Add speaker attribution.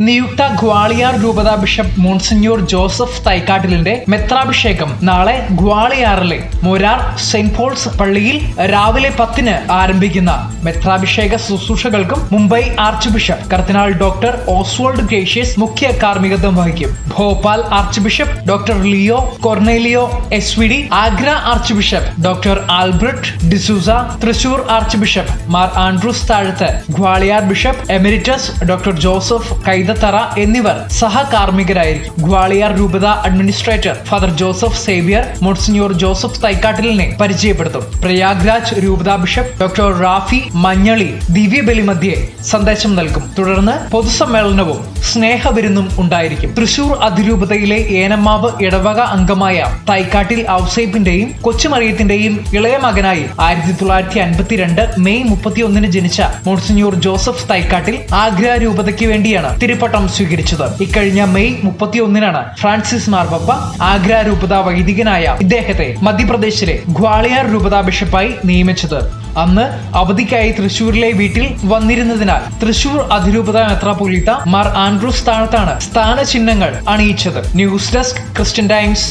Speaker 1: നിയുക്ത ഗ്വാളിയാർ രൂപതാ bishop monsignor Joseph തൈക്കാട്ടിലിന്റെ മെത്രാഭിഷേകം നാളെ ഗ്വാളിയാറിലെ മൊരാർ സെന്റ് പോൾസ് പള്ളിയിൽ രാവിലെ പത്തിന് ആരംഭിക്കുന്ന മെത്രാഭിഷേക ശുശ്രൂഷകൾക്കും മുംബൈ ആർച്ച് ബിഷപ്പ് കർദിനാൾ ഡോക്ടർ ഓസ്വാൾഡ് ഗ്രേഷ്യസ് മുഖ്യ കാർമ്മികത്വം വഹിക്കും. Bhopal archbishop doctor Leo Cornelio S V D Agra archbishop doctor Albert D'Souza Thrissur archbishop Mar Andrews Thazhath Gwalior bishop emeritus doctor Joseph Kaithathara എന്നിവർ സഹകാർമ്മികരായിരിക്കും. ഗ്വാളിയാർ രൂപത administrator father Joseph Xavier monsignor Joseph തൈക്കാട്ടിലിനെ പരിചയപ്പെടുത്തും. പ്രയാഗ്രാജ് രൂപത bishop doctor Raphy Manjaly ദിവ്യബലി മധ്യേ സന്ദേശം നൽകും. തുടർന്ന് പൊതുസമ്മേളനവും സ്നേഹവിരുന്നും ഉണ്ടായിരിക്കും. തൃശൂർ അതിരൂപതയിലെ ഏനമ്മാവ് ഇടവക അംഗമായ തൈക്കാട്ടിൽ ഔസേപ്പിന്റെയും കൊച്ചുമറിയത്തിന്റെയും ഇളയ മകനായി ആയിരത്തി തൊള്ളായിരത്തി അൻപത്തിരണ്ട് മെയ് മുപ്പത്തിയൊന്നിന് ജനിച്ച മോൺസിഞ്ഞൂർ ജോസഫ് തൈക്കാട്ടിൽ ആഗ്ര രൂപതയ്ക്ക് വേണ്ടിയാണ് തിരുപ്പട്ടം സ്വീകരിച്ചത്. ഇക്കഴിഞ്ഞ മെയ് മുപ്പത്തിയൊന്നിനാണ് ഫ്രാൻസിസ് മാർബപ്പ ആഗ്ര രൂപത വൈദികനായ ഇദ്ദേഹത്തെ മധ്യപ്രദേശിലെ ഗ്വാളിയാർ രൂപത ബിഷപ്പായി നിയമിച്ചത്. അന്ന് അവധിക്കായി തൃശൂരിലെ വീട്ടിൽ വന്നിരുന്നതിനാൽ തൃശൂർ അതിരൂപത മെത്രാപൊലീത്ത മാർ ആൻഡ്രൂസ് സ്ഥാനത്താണ് സ്ഥാനചിഹ്നങ്ങൾ അണിയിച്ചത്. News desk Christian Times.